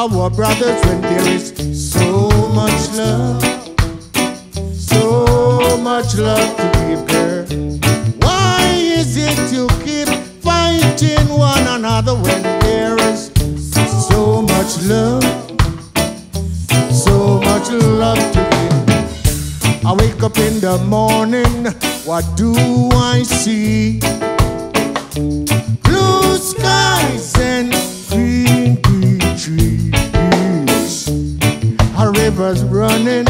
our brothers when there is so much love? So much love to give, girl. Why is it you keep fighting one another when there is so much love? So much love to give. I wake up in the morning, what do I see? Blue skies and running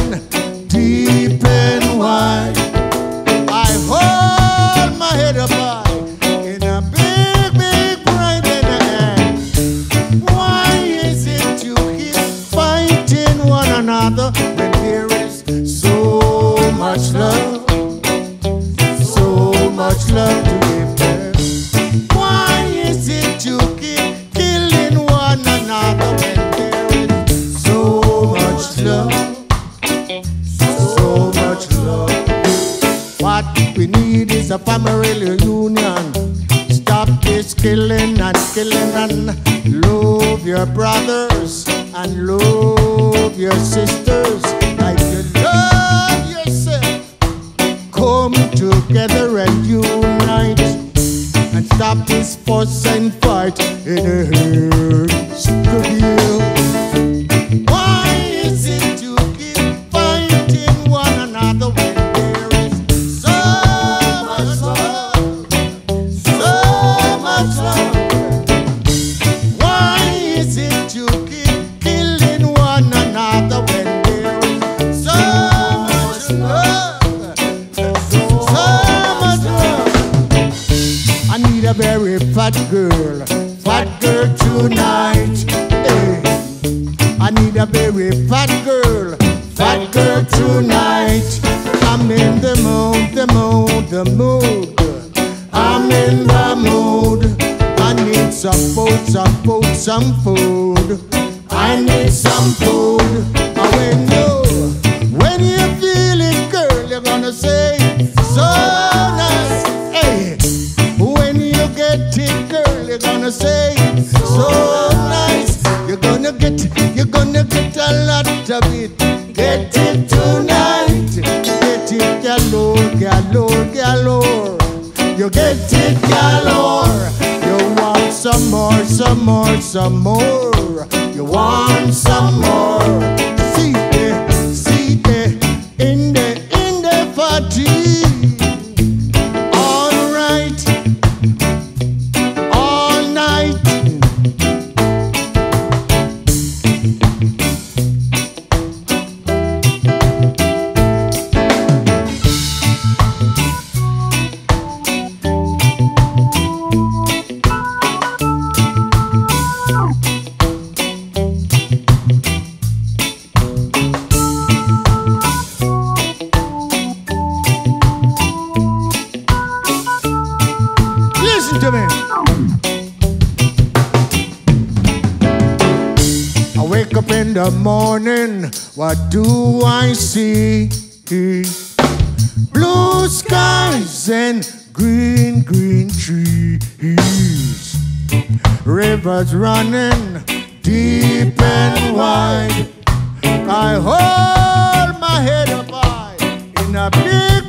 killing and killing and love your brothers and love your sisters like you love yourself. Come together and unite and stop this fuss and fight in the hearts of you. Fat girl, fat girl tonight. Hey. I need a very fat girl, fat girl tonight. I'm in the mood, the mood, the mood. I'm in the mood. I need some food, some food, some food. I need some food. I you, when you feel it, girl, you're gonna say so say so nice. You're gonna get, you're gonna get a lot of it. Get it tonight. Get it, galore, galore, galore. You get it, galore. You want some more, some more, some more. You want some more. Mm-hmm. Wake up in the morning, what do I see? Blue skies and green, green trees. Rivers running deep and wide. I hold my head up high in a big,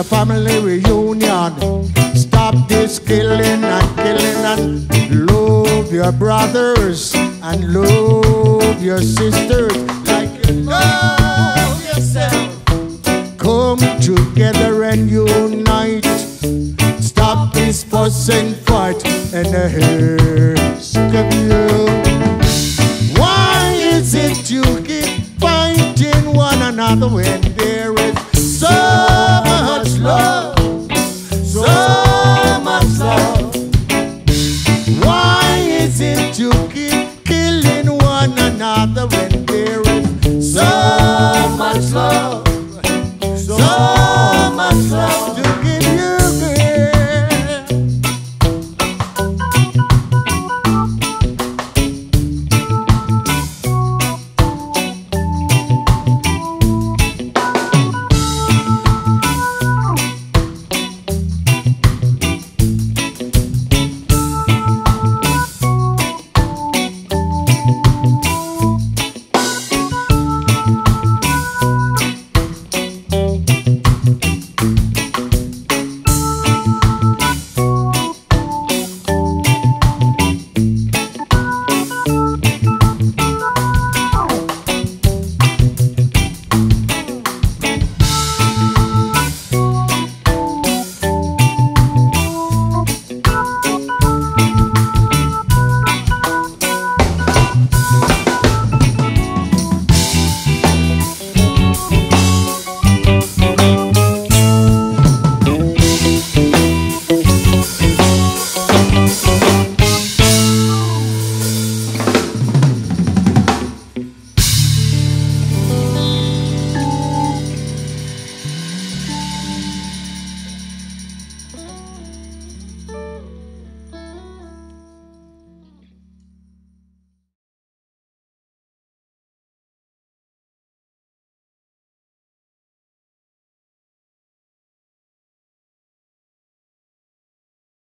a family reunion. Stop this killing and killing and love your brothers and love your sisters like you love yourself. Come together and unite. Stop this fuss and fight and the you. Why is it you keep fighting one another when there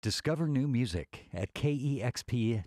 Discover new music at kexp.org.